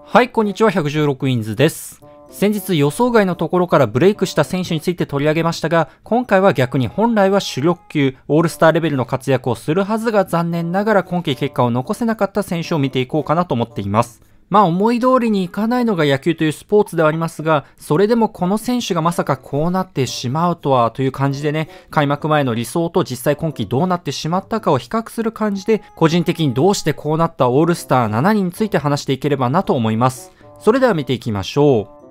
はい、こんにちは、116インズです。先日予想外のところからブレイクした選手について取り上げましたが、今回は逆に本来は主力級、オールスターレベルの活躍をするはずが残念ながら今季結果を残せなかった選手を見ていこうかなと思っています。まあ思い通りにいかないのが野球というスポーツではありますが、それでもこの選手がまさかこうなってしまうとはという感じでね、開幕前の理想と実際今季どうなってしまったかを比較する感じで、個人的にどうしてこうなったオールスター7人について話していければなと思います。それでは見ていきましょう。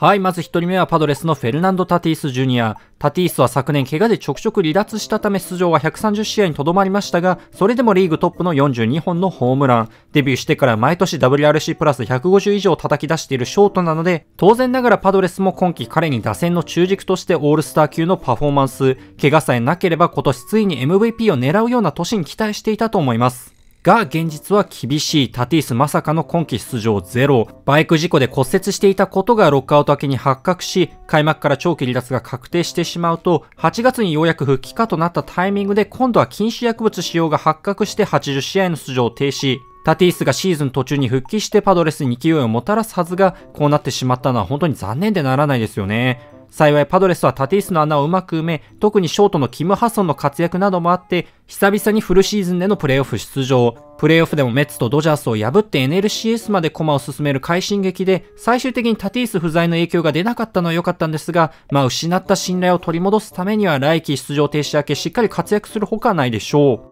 はい、まず1人目はパドレスのフェルナンド・タティス・ジュニア。タティスは昨年怪我でちょくちょく離脱したため出場は130試合にとどまりましたが、それでもリーグトップの42本のホームラン。デビューしてから毎年 WRC プラス150以上叩き出しているショートなので、当然ながらパドレスも今季彼に打線の中軸としてオールスター級のパフォーマンス、怪我さえなければ今年ついに MVP を狙うような年に期待していたと思います。が、現実は厳しいタティスまさかの今季出場ゼロ。バイク事故で骨折していたことがロックアウト明けに発覚し、開幕から長期離脱が確定してしまうと、8月にようやく復帰かとなったタイミングで今度は禁止薬物使用が発覚して80試合の出場を停止。タティスがシーズン途中に復帰してパドレスに勢いをもたらすはずが、こうなってしまったのは本当に残念でならないですよね。幸いパドレスはタティスの穴をうまく埋め、特にショートのキム・ハソンの活躍などもあって、久々にフルシーズンでのプレーオフ出場。プレーオフでもメッツとドジャースを破って NLCS まで駒を進める快進撃で、最終的にタティス不在の影響が出なかったのは良かったんですが、まあ失った信頼を取り戻すためには来季出場停止明けしっかり活躍するほかないでしょう。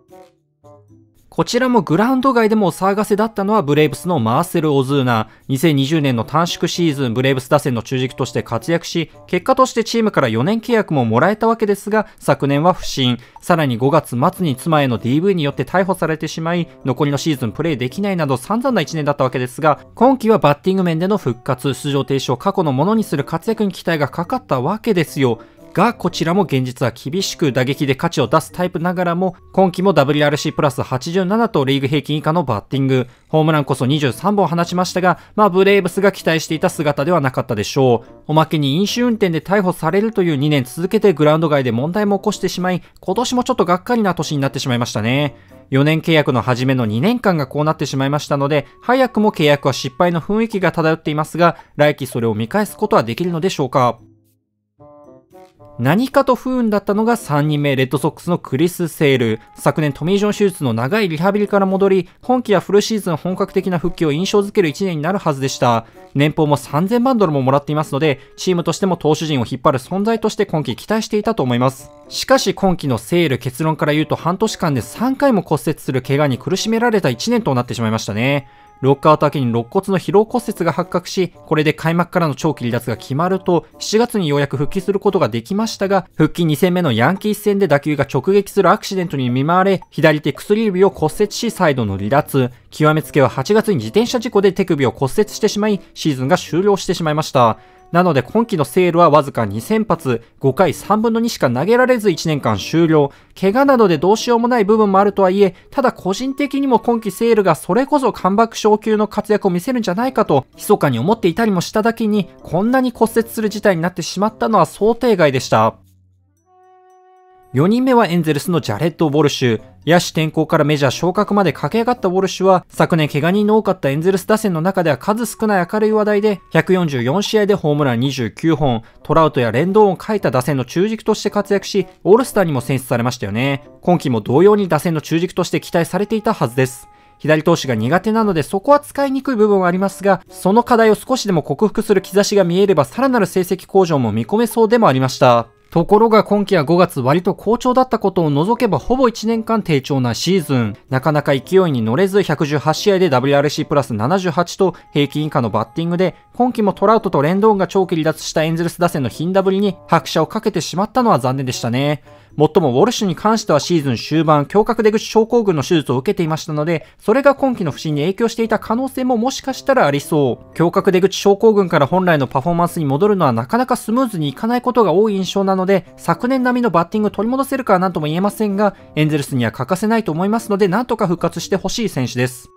こちらもグラウンド外でもお騒がせだったのはブレイブスのマーセル・オズーナ。2020年の短縮シーズン、ブレイブス打線の中軸として活躍し、結果としてチームから4年契約ももらえたわけですが、昨年は不振。さらに5月末に妻への DV によって逮捕されてしまい、残りのシーズンプレーできないなど散々な1年だったわけですが、今季はバッティング面での復活、出場停止を過去のものにする活躍に期待がかかったわけですよ。が、こちらも現実は厳しく打撃で価値を出すタイプながらも、今季も WRC プラス87とリーグ平均以下のバッティング、ホームランこそ23本放ちましたが、まあブレイブスが期待していた姿ではなかったでしょう。おまけに飲酒運転で逮捕されるという2年続けてグラウンド外で問題も起こしてしまい、今年もちょっとがっかりな年になってしまいましたね。4年契約の初めの2年間がこうなってしまいましたので、早くも契約は失敗の雰囲気が漂っていますが、来季それを見返すことはできるのでしょうか何かと不運だったのが3人目、レッドソックスのクリス・セール。昨年トミー・ジョン手術の長いリハビリから戻り、今季はフルシーズン本格的な復帰を印象づける1年になるはずでした。年俸も3000万ドルももらっていますので、チームとしても投手陣を引っ張る存在として今季期待していたと思います。しかし今季のセール結論から言うと半年間で3回も骨折する怪我に苦しめられた1年となってしまいましたね。ロックアウト明けに肋骨の疲労骨折が発覚し、これで開幕からの長期離脱が決まると、7月にようやく復帰することができましたが、復帰2戦目のヤンキース戦で打球が直撃するアクシデントに見舞われ、左手薬指を骨折し、再度の離脱。極めつけは8月に自転車事故で手首を骨折してしまい、シーズンが終了してしまいました。なので今季のセールはわずか2先発、5回3分の2しか投げられず1年間終了。怪我などでどうしようもない部分もあるとはいえ、ただ個人的にも今季セールがそれこそカムバク昇級の活躍を見せるんじゃないかと、密かに思っていたりもしただけに、こんなに骨折する事態になってしまったのは想定外でした。4人目はエンゼルスのジャレット・ウォルシュ。野手転向からメジャー昇格まで駆け上がったウォルシュは、昨年怪我人の多かったエンゼルス打線の中では数少ない明るい話題で、144試合でホームラン29本、トラウトやレンドーンを書いた打線の中軸として活躍し、オールスターにも選出されましたよね。今季も同様に打線の中軸として期待されていたはずです。左投手が苦手なのでそこは使いにくい部分はありますが、その課題を少しでも克服する兆しが見えればさらなる成績向上も見込めそうでもありました。ところが今季は5月割と好調だったことを除けばほぼ1年間低調なシーズン。なかなか勢いに乗れず118試合で WRC プラス78と平均以下のバッティングで、今季もトラウトとレンドーンが長期離脱したエンゼルス打線の頻打ぶりに拍車をかけてしまったのは残念でしたね。もっともウォルシュに関してはシーズン終盤、胸郭出口症候群の手術を受けていましたので、それが今季の不振に影響していた可能性ももしかしたらありそう。胸郭出口症候群から本来のパフォーマンスに戻るのはなかなかスムーズにいかないことが多い印象なので、昨年並みのバッティングを取り戻せるかは何とも言えませんが、エンゼルスには欠かせないと思いますので、なんとか復活してほしい選手です。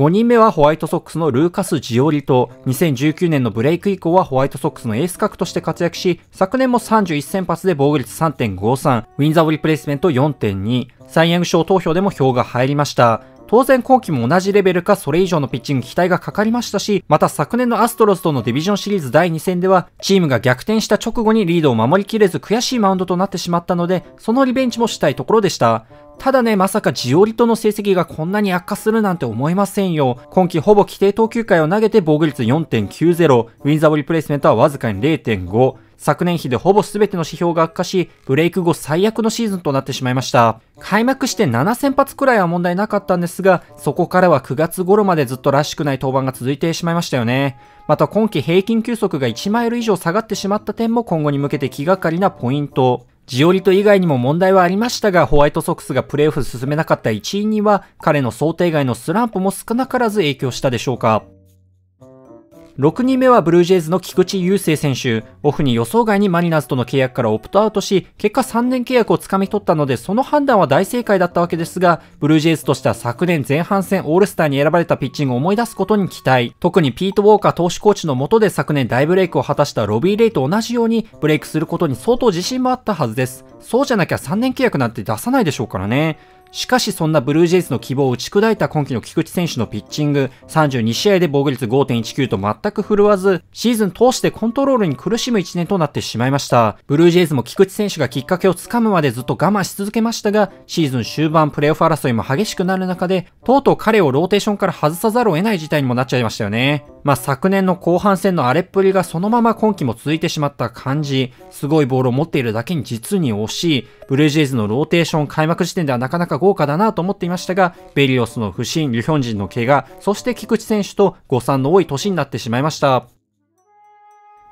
5人目はホワイトソックスのルーカス・ジオリと。2019年のブレイク以降はホワイトソックスのエース格として活躍し、昨年も31先発で防御率3.53、 Wins Above Replacement 4.2、サイ・ヤング賞投票でも票が入りました。当然今季も同じレベルかそれ以上のピッチング期待がかかりましたし、また昨年のアストロズとのディビジョンシリーズ第2戦では、チームが逆転した直後にリードを守りきれず悔しいマウンドとなってしまったので、そのリベンジもしたいところでした。ただね、まさかジオリトの成績がこんなに悪化するなんて思いませんよ。今季ほぼ規定投球回を投げて防御率4.90、ウィンザーボリプレイスメントはわずかに0.5、昨年比でほぼ全ての指標が悪化し、ブレイク後最悪のシーズンとなってしまいました。開幕して7先発くらいは問題なかったんですが、そこからは9月頃までずっとらしくない登板が続いてしまいましたよね。また今季平均球速が1マイル以上下がってしまった点も今後に向けて気がかりなポイント。ジオリト以外にも問題はありましたが、ホワイトソックスがプレーオフ進めなかった一因には、彼の想定外のスランプも少なからず影響したでしょうか。6人目はブルージェイズの菊池雄星選手。オフに予想外にマリナーズとの契約からオプトアウトし、結果3年契約をつかみ取ったので、その判断は大正解だったわけですが、ブルージェイズとしては昨年前半戦オールスターに選ばれたピッチングを思い出すことに期待。特にピート・ウォーカー投手コーチの下で昨年大ブレイクを果たしたロビー・レイと同じように、ブレイクすることに相当自信もあったはずです。そうじゃなきゃ3年契約なんて出さないでしょうからね。しかしそんなブルージェイズの希望を打ち砕いた今季の菊池選手のピッチング、32試合で防御率5.19と全く振るわず、シーズン通してコントロールに苦しむ1年となってしまいました。ブルージェイズも菊池選手がきっかけをつかむまでずっと我慢し続けましたが、シーズン終盤プレーオフ争いも激しくなる中で、とうとう彼をローテーションから外さざるを得ない事態にもなっちゃいましたよね。まあ、昨年の後半戦の荒れっぷりがそのまま今季も続いてしまった感じ、すごいボールを持っているだけに実に惜しい、ブルージェイズのローテーション開幕時点ではなかなか豪華だなと思っていましたが、ベリオスの不振、リュヒョンジンの怪我、そして菊池選手と誤算の多い年になってしまいました。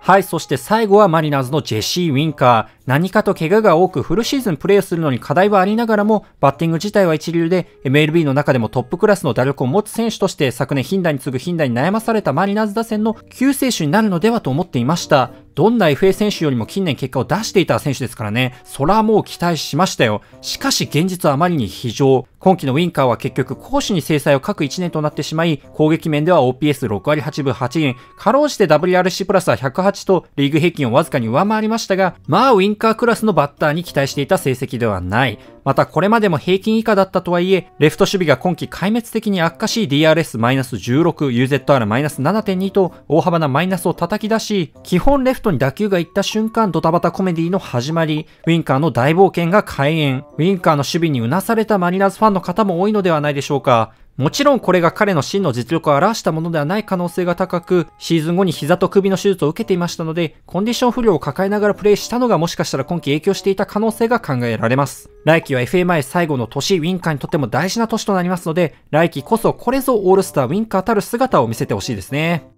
はい、そして最後はマリナーズのジェシー・ウィンカー。何かと怪我が多くフルシーズンプレーするのに課題はありながらも、バッティング自体は一流で、MLB の中でもトップクラスの打力を持つ選手として昨年貧打に次ぐ貧打に悩まされたマリナーズ打線の救世主になるのではと思っていました。どんな FA 選手よりも近年結果を出していた選手ですからね、そらもう期待しましたよ。しかし現実はあまりに非常。今季のウィンカーは結局攻守に制裁を各1年となってしまい、攻撃面では OPS6 割8分8厘、かろうじて WRC プラスは108とリーグ平均をわずかに上回りましたが、まあウィンカークラスのバッターに期待していた成績ではない。またこれまでも平均以下だったとはいえ、レフト守備が今季壊滅的に悪化し DRS-16、UZR-7.2 と大幅なマイナスを叩き出し、基本レフトに打球が行った瞬間ドタバタコメディの始まり、ウィンカーの大冒険が開演、ウィンカーの守備にうなされたマリナーズファンの方も多いのではないでしょうか。もちろんこれが彼の真の実力を表したものではない可能性が高く、シーズン後に膝と首の手術を受けていましたので、コンディション不良を抱えながらプレイしたのがもしかしたら今季影響していた可能性が考えられます。来季は FMI 最後の年、ウィンカーにとっても大事な年となりますので、来季こそこれぞオールスターウィンカーたる姿を見せてほしいですね。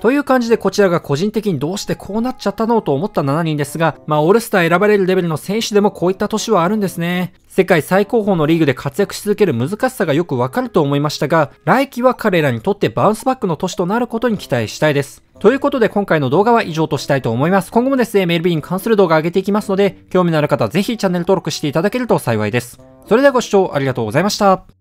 という感じでこちらが個人的にどうしてこうなっちゃったのと思った7人ですが、まあオールスター選ばれるレベルの選手でもこういった年はあるんですね。世界最高峰のリーグで活躍し続ける難しさがよくわかると思いましたが、来季は彼らにとってバウンスバックの年となることに期待したいです。ということで今回の動画は以上としたいと思います。今後もですね、MLB に関する動画上げていきますので、興味のある方はぜひチャンネル登録していただけると幸いです。それではご視聴ありがとうございました。